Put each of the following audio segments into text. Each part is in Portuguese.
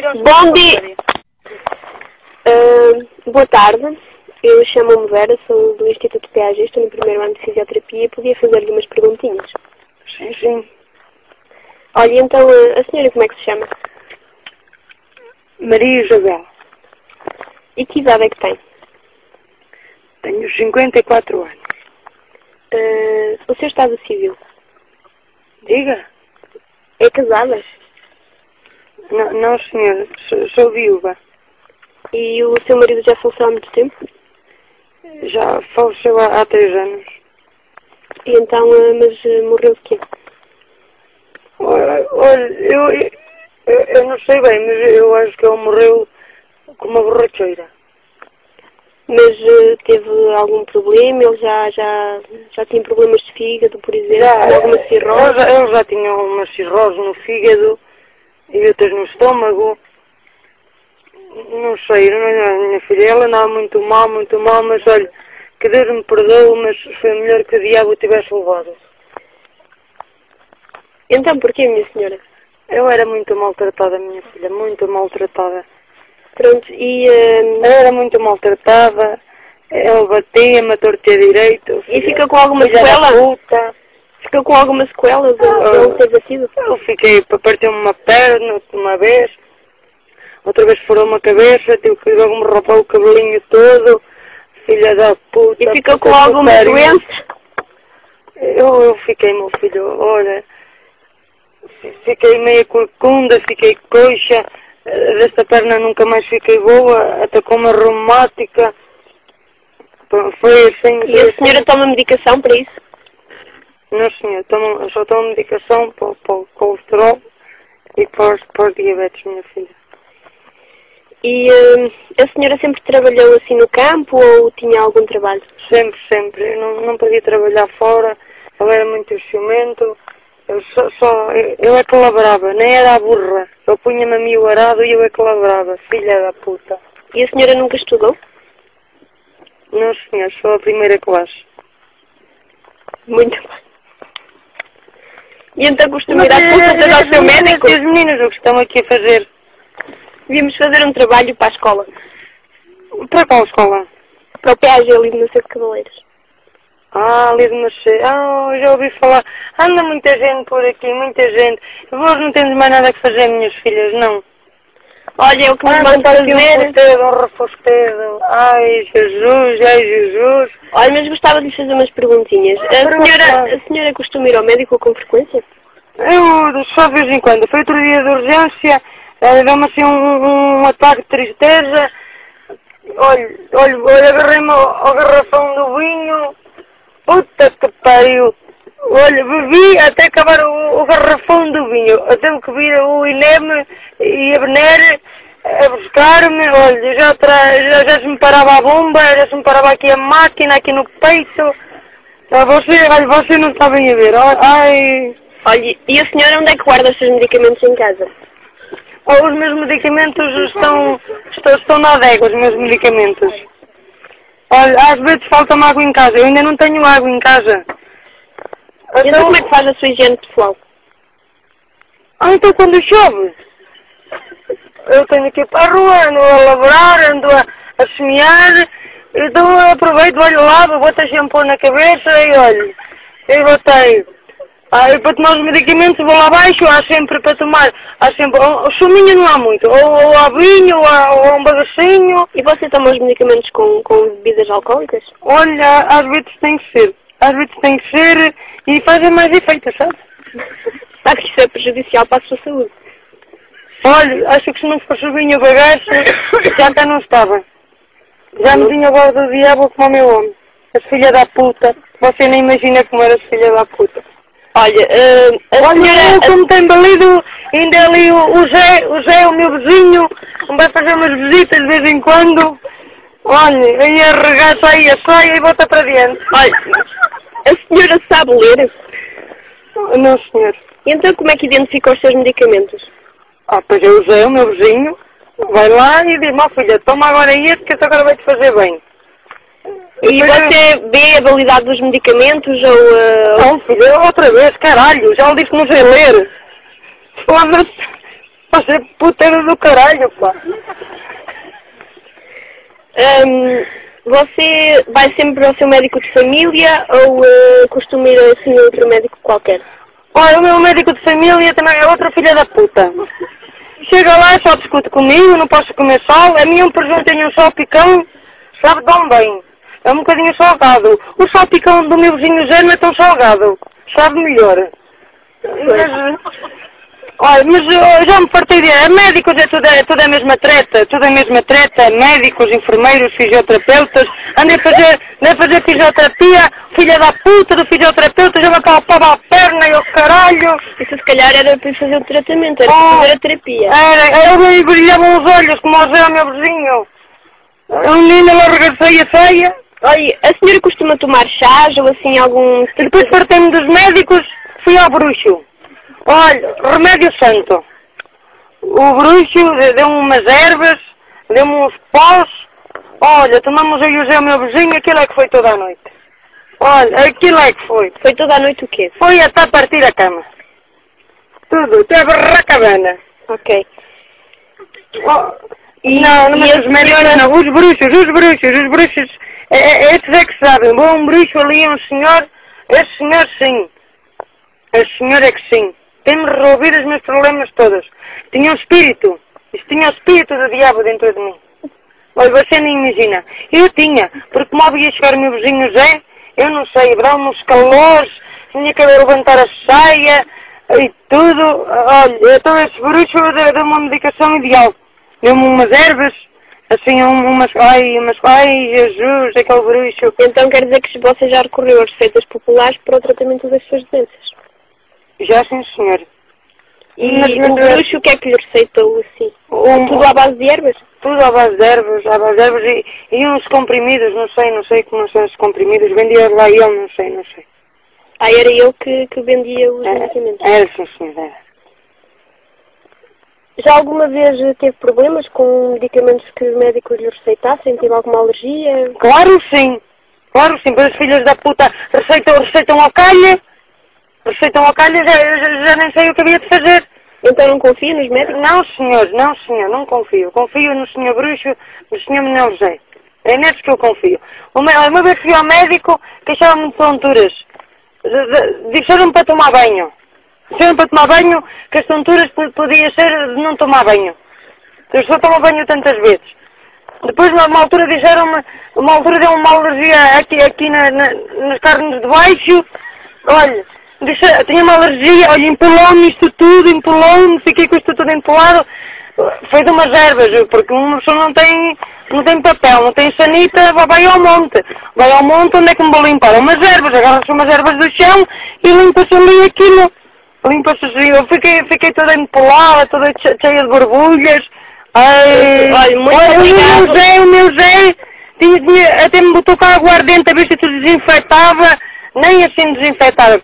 Bom dia. Ah, boa tarde. Eu chamo-me Vera, sou do Instituto PAG, estou no primeiro ano de Fisioterapia e podia fazer-lhe umas perguntinhas. Sim, sim. Olha, então, a senhora como é que se chama? Maria Isabel. E que idade é que tem? Tenho 54 anos. Ah, o seu estado civil? Diga? É casada? Não, não senhor. Sou, sou viúva. E o seu marido já faleceu há muito tempo? Já faleceu há, há três anos. E então, ah, mas ah, morreu de quê? Olha, eu, eu, eu não sei bem, mas eu acho que ele morreu com uma borracheira. Mas ah, teve algum problema? Ele já, já, já tinha problemas de fígado, por exemplo? Já, alguma ele cirrose? já, ele já tinha uma cirrose no fígado e outras no estômago. Não sei, não, minha filha, ela andava muito mal, muito mal, mas olha, que Deus me perdoe, mas foi melhor que o diabo tivesse levado. Então, porquê, minha senhora? Eu era muito maltratada, minha filha, muito maltratada. Pronto, e, ah, Eu era muito maltratada, ele batia-me a torta direito. e fica com alguma sequela? puta. Fica com alguma sequela de, de ele ter batido? Eu fiquei, partiu-me uma perna uma vez, outra vez furou uma cabeça, tive que logo me rapar o cabelinho todo, filha da puta. E fica puta com alguma doença? Eu, eu fiquei, meu filho, olha, fi- fiquei meio corcunda, fiquei coxa, desta perna nunca mais fiquei boa, atacou uma reumática. Foi assim. E a senhora toma medicação para isso? Não, senhor, tomo, só tomo medicação para, para o colesterol e para para os diabetes, minha filha. E hum, a senhora sempre trabalhou assim no campo ou tinha algum trabalho? Sempre, sempre. Eu não, não podia trabalhar fora, eu era muito ciumento. Eu só, só eu, eu é que lavrava, nem era a burra. Eu punha-me a mim o arado e eu é que lavrava, filha da puta. E a senhora nunca estudou? Não, senhor, sou a primeira classe. Muito. E então costuma ir às consultas ao seu médico? Os meninos, o que estão aqui a fazer? Devíamos fazer um trabalho para a escola. Para qual escola? Para o PAG ali no Centro de Cavaleiros. Ah, ali Mercedes. Ah, já ouvi falar. Anda muita gente por aqui, muita gente. Vós não temos mais nada que fazer, minhas filhas, não. Olha, eu que me Ah, aqui um fazer. um refosteiro. Ai, Jesus, ai, Jesus. Olha, mas gostava de lhe fazer umas perguntinhas. A senhora, a senhora costuma ir ao médico com frequência? Eu, só de vez em quando. Foi outro dia de urgência, eh, deu-me assim um, um ataque de tristeza. Olha, olha, olha agarrei-me ao, ao garrafão do vinho. Puta que pariu. Olha, bebi até acabar o, o garrafão do vinho. Eu tive que vir o INEM e a Bener a buscar-me. Olha, já, tra, já, já se me parava a bomba, já se me parava aqui a máquina, aqui no peito. Ah, Você, olha, você não está bem a ver. Ai... Olha, e a senhora onde é que guarda os seus medicamentos em casa? Oh, os meus medicamentos estão, estão, estão na adega, os meus medicamentos. Olha, às vezes falta-me água em casa. Eu ainda não tenho água em casa. E então como é que faz a sua higiene pessoal? Ah, então quando chove, eu tenho que ir para a rua, ando a laborar, ando a, a semear, então aproveito, olho lá, boto shampoo na cabeça e olho, e botei. E para tomar os medicamentos vou lá abaixo, há sempre para tomar, há sempre, o suminho não há muito, ou, ou há vinho, ou há, ou há um bagacinho, E você toma os medicamentos com, com bebidas alcoólicas? olha, às vezes tem que ser, às vezes tem que ser e fazem mais efeito, sabe? Sabe que isso é prejudicial para a sua saúde. Olha, acho que se não fosse o vinho bagaço, já até não estava. Já me tinha voz do diabo como o meu homem. A filha da puta. Você nem imagina como era a filha da puta. Olha, eh, a Olha, eu como tem balido, ainda ali o, o Zé, o Zé, o meu vizinho, me vai fazer umas visitas de vez em quando. Olha, aí arregaça aí a saia e bota para dentro. Olha, a senhora sabe ler? Não, senhor. E então como é que identifica os seus medicamentos? Ah, pois eu usei o meu vizinho, vai lá e diz, ó filha, toma agora este que isso agora vai te fazer bem. E Pois é. você vê a validade dos medicamentos ou... eh, Não, filha, outra vez, caralho, já lhe disse que não sei ler. Foda-se. Você é puteiro do caralho, pá. Ahm, você vai sempre ao seu médico de família ou eh, costuma ir assim a outro médico qualquer? Olha, o meu médico de família também é outra filha da puta. Chega lá, só discute comigo, não posso comer sal. A mim um presuntinho um salpicão, sabe tão bem. É um bocadinho salgado. O salpicão do meu vizinho Zé não é tão salgado. Sabe melhor. Mas, olha, mas eu já me fartei de... Médicos é tudo, é tudo a mesma treta. Tudo a mesma treta. Médicos, enfermeiros, fisioterapeutas. Andei a fazer, andei a fazer fisioterapia. Filha da puta do fisioterapeuta já me apalpava a perna e o caralho. Isso se calhar era para fazer o tratamento, era para Oh. fazer a terapia. Era, eu me brilhavam os olhos como o Zé, meu vizinho. A menina larga feia, feia. Olha, a senhora costuma tomar chás ou assim algum... E depois partei-me dos médicos, fui ao bruxo. Olha, remédio santo. O bruxo deu-me umas ervas, deu-me uns pós. Olha, tomamos eu e o Zé, o meu vizinho, aquilo é que foi toda a noite. Olha, aquilo é que foi. Foi toda a noite o quê? Foi até partir a cama. Tudo, até a barracabana. Ok. Oh, E- não, não, mas os senhora- não, os bruxos, os bruxos, os bruxos, é, é, esses é que sabem, bom um bruxo ali, um senhor, esse senhor sim, esse senhor é que sim, tem-me resolvido os meus problemas todos, tinha um espírito, isso tinha o espírito do diabo dentro de mim, olha, você nem imagina, eu tinha, porque como havia chegar o meu vizinho Zé, eu não sei, dá-me uns calores, tinha que levantar a saia, e tudo, olha, então esse bruxo deu deu uma medicação ideal. Deu-me umas ervas, assim, um- umas, ai, umas, ai, Jesus, aquele bruxo. Então quer dizer que você já recorreu às receitas populares para o tratamento das suas doenças? Já sim, senhor. E Mas- o bruxo o que é que lhe receitou assim? Um- Tudo à base de ervas? Tudo à base de ervas, à base de ervas e, e uns comprimidos, não sei, não sei como são os comprimidos. Vendia lá ele, não sei, não sei. Ah, era eu que, que vendia os medicamentos. É, era sim, senhor, era. Já alguma vez teve problemas com medicamentos que os médicos lhe receitassem? Teve alguma alergia? Claro sim, claro sim, pois as filhas da puta receitam, receitam ao calha, receitam ao calha, já, já, já nem sei o que havia de fazer. Então não confia nos médicos? Não, senhor, não, senhor, não confio. Confio no senhor Bruxo, no senhor Menel José. É nesses que eu confio. Uma, uma vez fui ao médico, queixava-me de tonturas. Disseram-me para tomar banho. Disseram para tomar banho, que as tonturas po- podia ser de não tomar banho. Eu só tomo banho tantas vezes. Depois, numa altura, disseram-me, uma altura deu uma alergia aqui, aqui na, na- nas carnes de baixo. Olha, disse, tinha uma alergia, olha, empolou-me isto tudo, empolou-me, fiquei com isto tudo empolado. Foi de umas ervas, porque uma pessoa não tem, não tem papel, não tem sanita, vai- ao monte. Vai ao monte, onde é que me vou limpar? Umas ervas, agarra-se umas ervas do chão e limpa-se ali aquilo. Limpa-se assim, eu fiquei, fiquei toda empolada, toda che- cheia de borbulhas. Ai, Olha, muito olha, o meu Zé, o meu Zé, tinha, tinha, até me botou cá aguardente a ver se tudo desinfetava, nem assim desinfetava.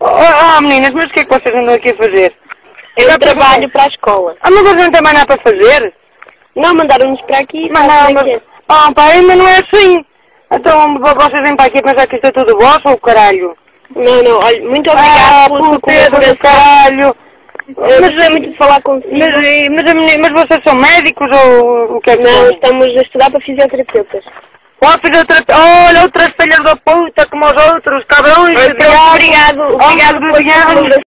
Oh, oh, meninas, mas o que é que vocês andam aqui a fazer? Eu Já trabalho para a escola. Ah, mas vocês não têm mais nada para fazer? Não, mandaram-nos para aqui. Mas para não, mas... é. Oh, pá, ainda não é assim. Então, vocês vêm para aqui pensar que isto é tudo vosso ou o caralho? Não, não, olha, muito ah, obrigada pela sua puteiro do caralho. Eu gostei muito de falar consigo. Mas, mas, mas vocês são médicos ou o que é que Não, estamos a estudar para fisioterapeutas. Ó, filho, outra, olha, outras filhas da puta como os outros, cabrões. diabo. Obrigado, obrigado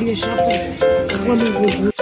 Конечно, хламы